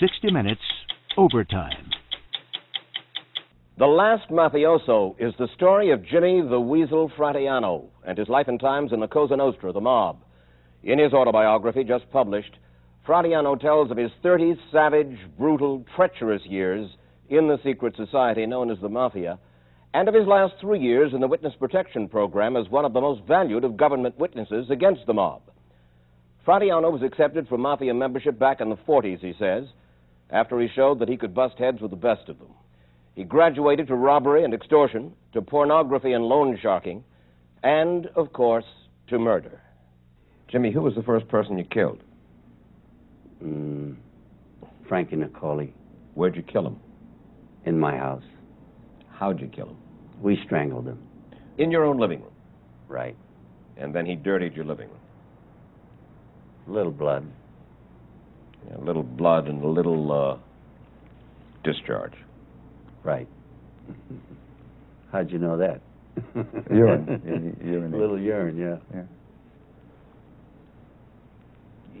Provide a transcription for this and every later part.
60 Minutes Overtime. The Last Mafioso is the story of Jimmy the Weasel Fratianno and his life and times in the Cosa Nostra, the mob. In his autobiography just published, Fratianno tells of his 30 savage, brutal, treacherous years in the secret society known as the Mafia, and of his last three years in the Witness Protection Program as one of the most valued of government witnesses against the mob. Fratianno was accepted for Mafia membership back in the 40s, he says, after he showed that he could bust heads with the best of them. He graduated to robbery and extortion, to pornography and loan sharking, and, of course, to murder. Jimmy, who was the first person you killed? Mm, Frankie Niccoli Where'd you kill him? in my house. How'd you kill him? We strangled him. In your own living room. Right. And then he dirtied your living room. A Little blood. A little blood and a little uh, discharge. Right. How'd you know that? Urine. U- urinate. Little urine, yeah. Yeah.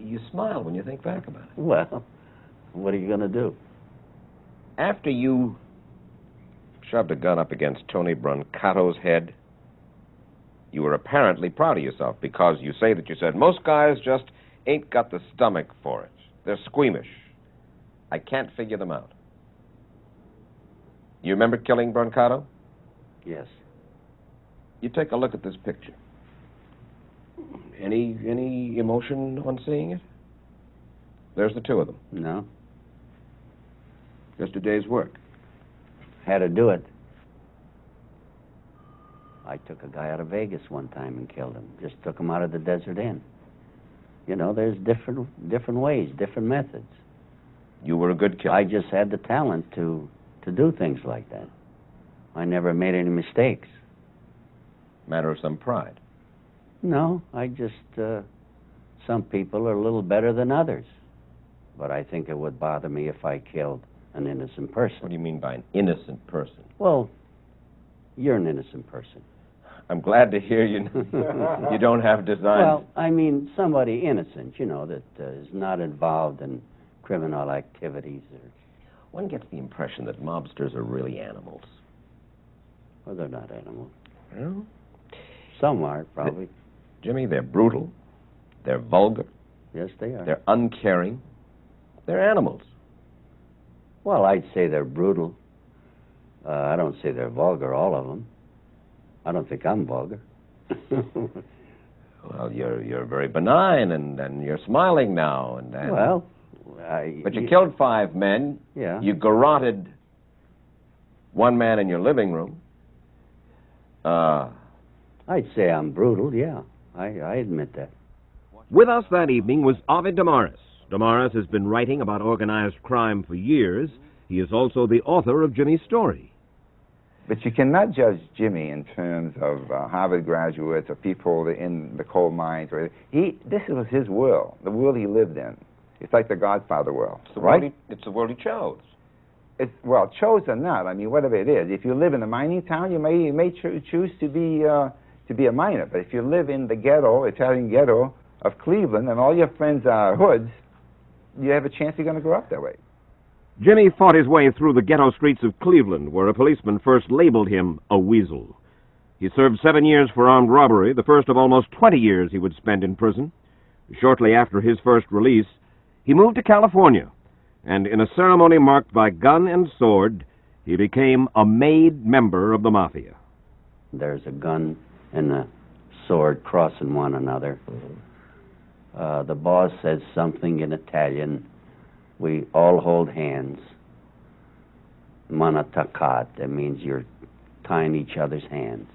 You smile when you think back about it. Well, what are you going to do? After you shoved a gun up against Tony Brancato's head, you were apparently proud of yourself because you say that you said, most guys just ain't got the stomach for it. They're squeamish. I can't figure them out. You remember killing Brancato? Yes. You take a look at this picture. Any any emotion on seeing it? There's the two of them. No. Just a day's work. Had to do it. I took a guy out of Vegas one time and killed him. Just took him out of the Desert Inn. You know, there's different different ways, different methods. You were a good killer. I just had the talent to to do things like that. I never made any mistakes. Matter of some pride. No, I just uh, some people are a little better than others. But I think it would bother me if I killed an innocent person. What do you mean by an innocent person? Well, you're an innocent person. I'm glad to hear you. you don't have designs. Well, I mean somebody innocent, you know, that uh, is not involved in criminal activities or One gets the impression that mobsters are really animals. well, they're not animals. Well, Some are probably. Jimmy, they're brutal. They're vulgar. yes, they are. They're uncaring. They're animals. Well, I'd say they're brutal. Uh, I don't say they're vulgar, all of them. I don't think I'm vulgar. Well, you're you're very benign, and, and you're smiling now, and, and well, I, but you killed five men. Yeah. You garroted one man in your living room. Uh, I'd say I'm brutal. Yeah, I, I admit that. With us that evening was Ovid Demaris. Demaris has been writing about organized crime for years. He is also the author of Jimmy's story. But you cannot judge Jimmy in terms of uh, Harvard graduates or people in the coal mines. Or he, this was his world, the world he lived in. It's like the Godfather world, it's the right? world he, it's the world he chose. It's well, chose or not. I mean, whatever it is. If you live in a mining town, you may you may cho- choose to be uh, to be a miner. But if you live in the ghetto, Italian ghetto of Cleveland, and all your friends are hoods, you have a chance you're going to grow up that way. Jimmy fought his way through the ghetto streets of Cleveland, where a policeman first labeled him a weasel. He served seven years for armed robbery, the first of almost 20 years he would spend in prison. Shortly after his first release, he moved to California, and in a ceremony marked by gun and sword, he became a made member of the Mafia. There's a gun and a sword crossing one another. Uh, the boss says something in Italian. We all hold hands. Manatakat, that means you're tying each other's hands.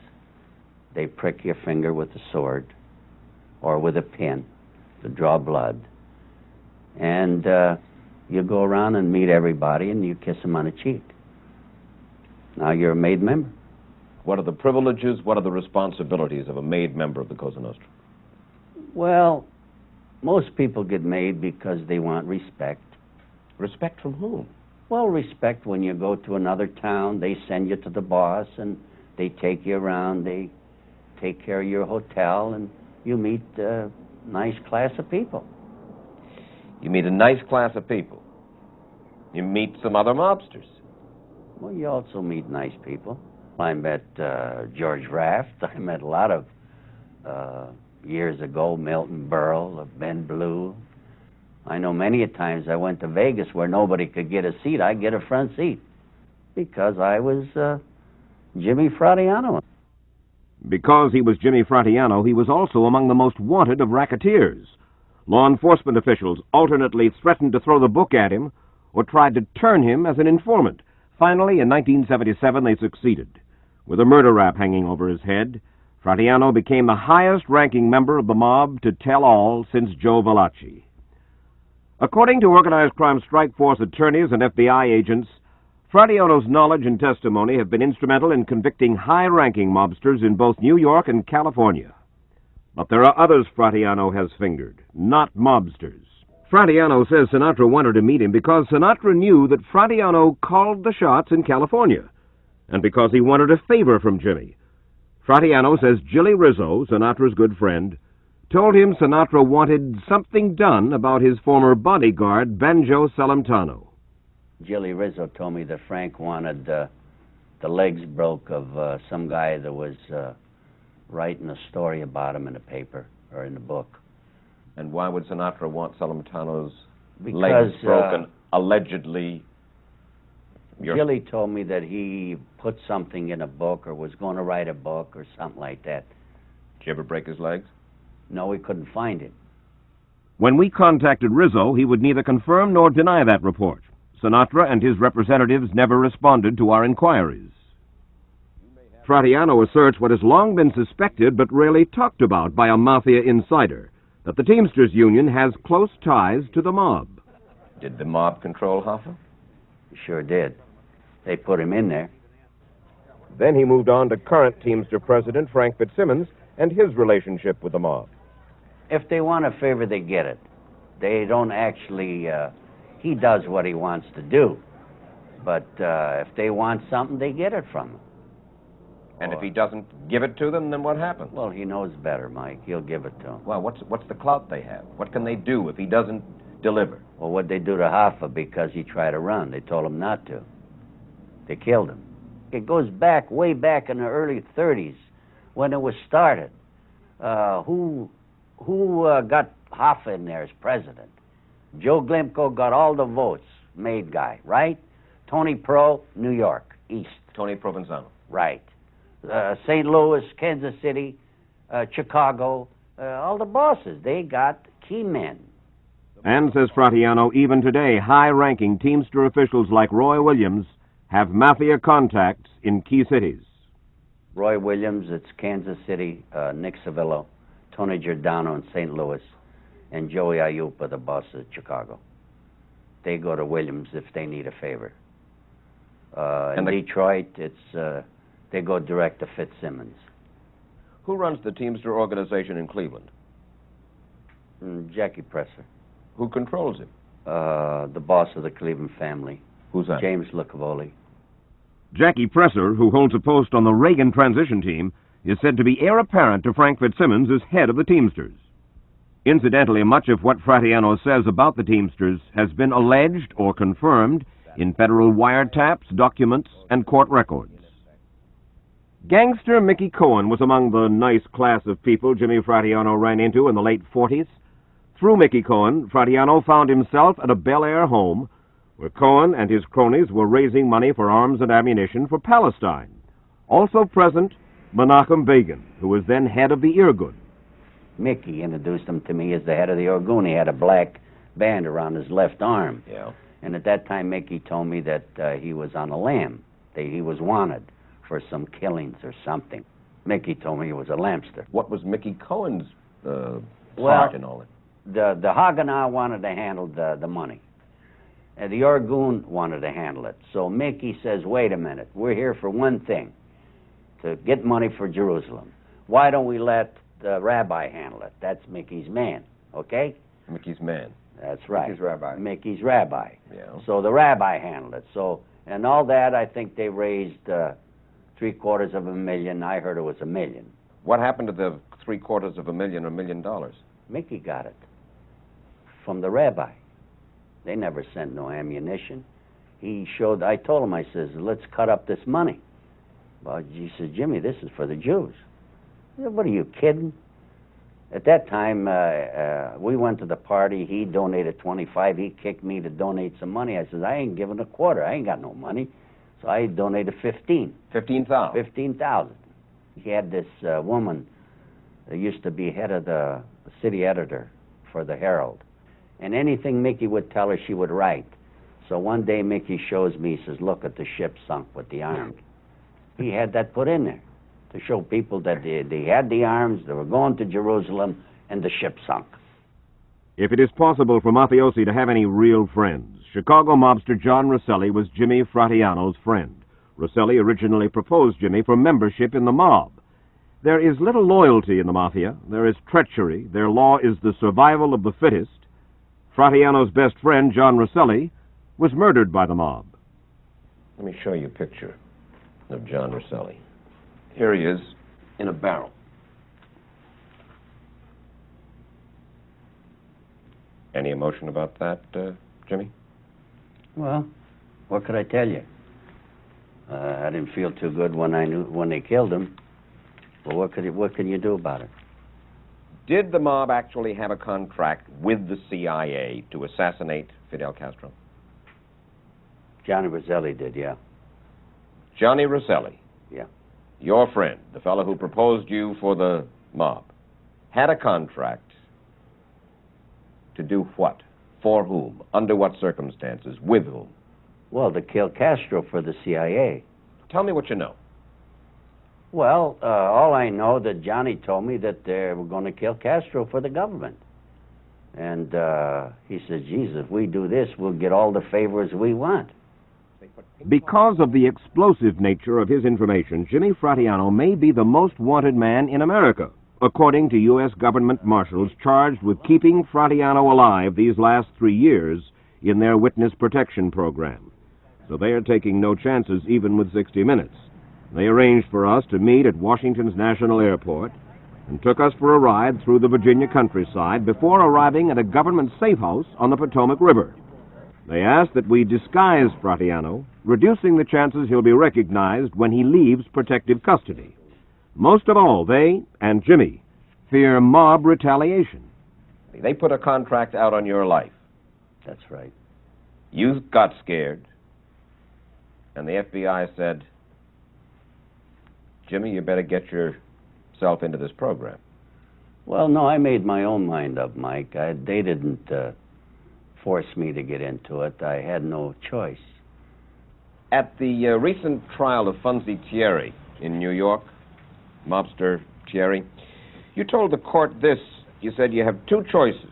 They prick your finger with a sword or with a pin to draw blood. And uh, you go around and meet everybody and you kiss them on the cheek. Now you're a made member. What are the privileges? What are the responsibilities of a made member of the Cosa Nostra? Well, most people get made because they want respect. Respect from whom? Well, respect when you go to another town, they send you to the boss and they take you around, they take care of your hotel, and you meet a nice class of people. You meet a nice class of people. You meet some other mobsters. Well, you also meet nice people. I met uh, George Raft. I met a lot of uh, years ago Milton Berle, Ben Blue. I know many a times I went to Vegas where nobody could get a seat. I get a front seat because I was uh, Jimmy Fratianno. Because he was Jimmy Fratianno, he was also among the most wanted of racketeers. Law enforcement officials alternately threatened to throw the book at him or tried to turn him as an informant. Finally, in 1977, they succeeded. With a murder rap hanging over his head, Fratianno became the highest ranking member of the mob to tell all since Joe Valachi. According to organized crime strike force attorneys and FBI agents, Fratianno's knowledge and testimony have been instrumental in convicting high ranking mobsters in both New York and California. But there are others Fratianno has fingered, not mobsters. Fratianno says Sinatra wanted to meet him because Sinatra knew that Fratianno called the shots in California, and because he wanted a favor from Jimmy. Fratianno says Jilly Rizzo, Sinatra's good friend, told him Sinatra wanted something done about his former bodyguard, Banjo Celentano. Jilly Rizzo told me that Frank wanted uh, the legs broke of uh, some guy that was uh, writing a story about him in a paper or in a book. And why would Sinatra want Celentano's Because legs uh, broken, allegedly? You're- Jilly told me that he put something in a book or was going to write a book or something like that. Did you ever break his legs? No, we couldn't find it. When we contacted Rizzo, he would neither confirm nor deny that report. Sinatra and his representatives never responded to our inquiries. Fratianno asserts what has long been suspected but rarely talked about by a mafia insider that the Teamsters Union has close ties to the mob. Did the mob control Hoffa? Sure did. They put him in there. Then he moved on to current Teamster President Frank Fitzsimmons and his relationship with the mob. If they want a favor, they get it. They don't actually. Uh, he does what he wants to do, but uh, if they want something, they get it from him. And if he doesn't give it to them, then what happens? Well, he knows better, Mike. He'll give it to them. Well, what's what's the clout they have? What can they do if he doesn't deliver? Well, what'd they do to Hoffa because he tried to run? They told him not to. They killed him. It goes back, way back in the early 30s when it was started. Uh, who who uh, got Hoffa in there as president? Joe Glimco got all the votes, made guy, right? Tony Pro, New York, East, Tony Provenzano. right. Uh, St. Louis, Kansas City, uh, Chicago, uh, all the bosses, they got key men. And, says Fratianno, even today, high ranking Teamster officials like Roy Williams have mafia contacts in key cities. Roy Williams, it's Kansas City, uh, Nick Civella, Tony Giordano in St. Louis, and Joey Aiuppa, the boss of Chicago. They go to Williams if they need a favor. Uh, in the- Detroit, it's uh, they go direct to Fitzsimmons. Who runs the Teamster organization in Cleveland? And Jackie Presser, Who controls him? uh, the boss of the Cleveland family, Who's that? James Licavoli. Jackie Presser, who holds a post on the Reagan transition team, is said to be heir apparent to Frank Fitzsimmons as head of the Teamsters. Incidentally, much of what Fratianno says about the Teamsters has been alleged or confirmed in federal wiretaps, documents, and court records. Gangster Mickey Cohen was among the nice class of people Jimmy Fratianno ran into in the late 40s. Through Mickey Cohen, Fratianno found himself at a Bel Air home where Cohen and his cronies were raising money for arms and ammunition for Palestine. Also present, Menachem Begin, who was then head of the Irgun. Mickey introduced him to me as the head of the Irgun. He had a black band around his left arm. Yeah. And at that time, Mickey told me that uh, he was on a lam. That he was wanted for some killings or something. Mickey told me he was a lamster. What was Mickey Cohen's uh, Well- part in all it? The the Haganah wanted to handle the the money, and the Orgoon wanted to handle it. So Mickey says, "Wait a minute, we're here for one thing, to get money for Jerusalem. Why don't we let the rabbi handle it? That's Mickey's man, okay? Mickey's man. That's right. Mickey's rabbi. Mickey's rabbi. Yeah. So the rabbi handled it. So and all that, I think they raised uh, three quarters of a million. I heard it was a million. What happened to the three quarters of a million or million dollars? Mickey got it from the rabbi. They never sent no ammunition. he showed. I told him, I says, let's cut up this money. Well, he says, Jimmy, this is for the Jews. I said, what are you kidding? At that time, uh, uh, we went to the party. He donated 25. He kicked me to donate some money. I says, I ain't giving a quarter. I ain't got no money. So I donated 15. 15,000. 15,000. He had this uh, woman that used to be head of the city editor for the Herald. And anything Mickey would tell her, she would write. So one day Mickey shows me, he says, Look at the ship sunk with the arms. He had that put in there to show people that they, they had the arms, they were going to Jerusalem, and the ship sunk. If it is possible for mafiosi to have any real friends, Chicago mobster John Rosselli was Jimmy Fratianno's friend. Rosselli originally proposed Jimmy for membership in the mob. There is little loyalty in the mafia. There is treachery. Their law is the survival of the fittest. Fratianno's best friend, John Rosselli, was murdered by the mob. Let me show you a picture of John Rosselli. Here he is in a barrel. Any emotion about that, uh, Jimmy? Well, what could I tell you? Uh, I didn't feel too good when I knew when they killed him. But what could you, what can you do about it? Did the mob actually have a contract with the CIA to assassinate Fidel Castro? Johnny Rosselli did, yeah. Johnny Rosselli. Yeah. Your friend, the fellow who proposed you for the mob, had a contract to do what? For whom? Under what circumstances? With whom? Well, to kill Castro for the CIA. Tell me what you know. Well, uh, all I know that Johnny told me that they were going to kill Castro for the government. And uh, he said, Jesus, if we do this, we'll get all the favors we want. Because of the explosive nature of his information, Jimmy Fratianno may be the most wanted man in America, according to U.S. government marshals charged with keeping Fratianno alive these last three years in their witness protection program. So they are taking no chances even with 60 Minutes. They arranged for us to meet at Washington's National Airport and took us for a ride through the Virginia countryside before arriving at a government safe house on the Potomac River. They asked that we disguise Fratianno, reducing the chances he'll be recognized when he leaves protective custody. Most of all, they and Jimmy fear mob retaliation. They put a contract out on your life. That's right. You got scared, and the FBI said, Jimmy, you better get yourself into this program. Well, no, I made my own mind up, Mike. I, they didn't uh, force me to get into it. I had no choice. At the uh, recent trial of Funzi Tieri in New York, mobster Tieri, you told the court this. You said you have two choices.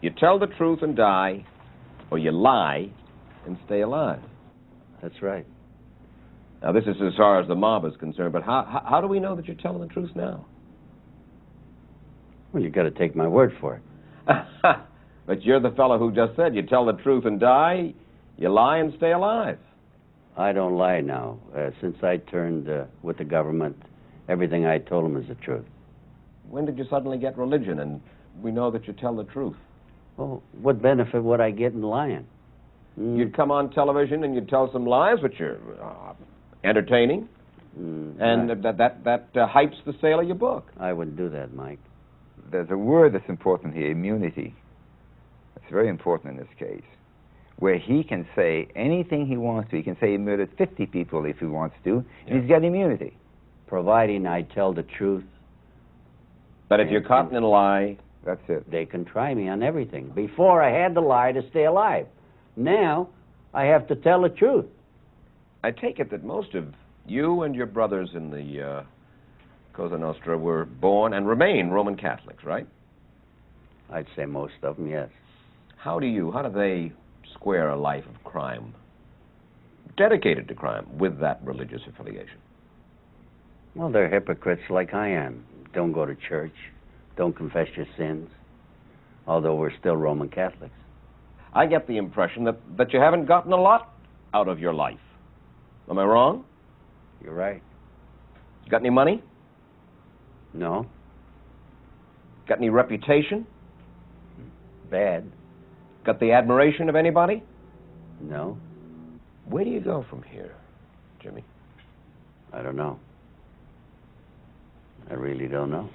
You tell the truth and die, or you lie and stay alive. That's right. Now, this is as far as the mob is concerned, but how, how, how do we know that you're telling the truth now? Well, you've got to take my word for it. but you're the fellow who just said you tell the truth and die, you lie and stay alive. I don't lie now. Uh, since I turned uh, with the government, everything I told them is the truth. When did you suddenly get religion and we know that you tell the truth? Well, what benefit would I get in lying? Mm, You'd come on television and you'd tell some lies, which are uh, entertaining, mm, and I, that that that uh, hypes the sale of your book. I wouldn't do that, Mike. There's a word that's important here immunity. It's very important in this case. Where he can say anything he wants to. He can say he murdered 50 people if he wants to, Yeah. and he's got immunity. Providing I tell the truth, But if you're caught in a lie, That's it. they can try me on everything. Before I had to lie to stay alive. Now I have to tell the truth. I take it that most of you and your brothers in the uh, Cosa Nostra were born and remain Roman Catholics, right? I'd say most of them, yes. How do you, how do they square a life of crime, dedicated to crime, with that religious affiliation? Well, they're hypocrites like I am. Don't go to church. Don't confess your sins. Although we're still Roman Catholics. I get the impression that, that you haven't gotten a lot out of your life. Am I wrong? You're right. Got any money? No? Got any reputation? Bad? Got the admiration of anybody? No? Where do you go from here, Jimmy? I don't know. I really don't know.